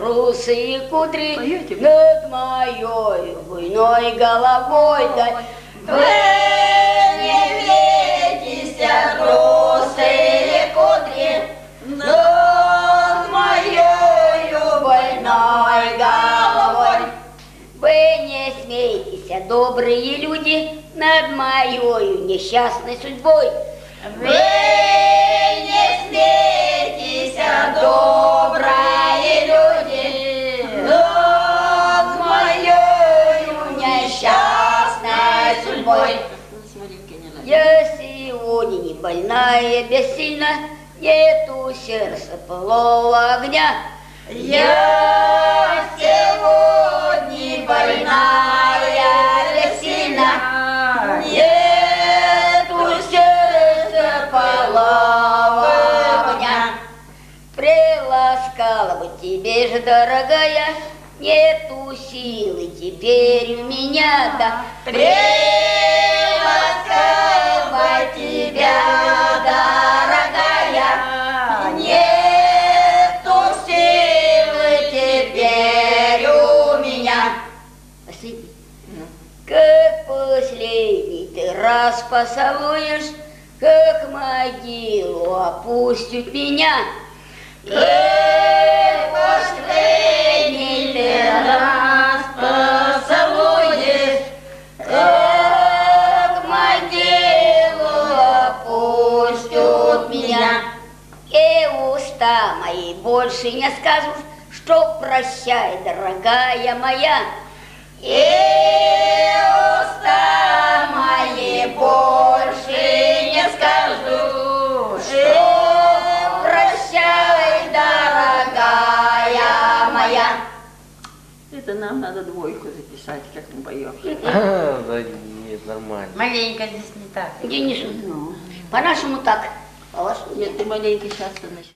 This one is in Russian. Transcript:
русые кудри Поете? над моей буйной головой. Да, вы не ветите русые кудри над моей больной головой. Вы не смейтесь, добрые люди, над моей несчастной судьбой. Вы больная, бессильна, нету сердца полого огня. Я сегодня больная, бессильна, нету сердца полого огня. Приласкала бы тебе же, дорогая, нету силы теперь у меня, да. Приласкала Как последний ты раз поцелуешь, как могилу опустят меня. Как последний ты раз поцелуешь, как могилу опустят меня. И уста мои больше не скажут, что прощай, дорогая моя. И Это нам надо двойку записать, как мы поем. Да нет, нормально. Маленько здесь не так. Денис, по-нашему так, по-вашему нет. Нет, ты маленький сейчас начнешь.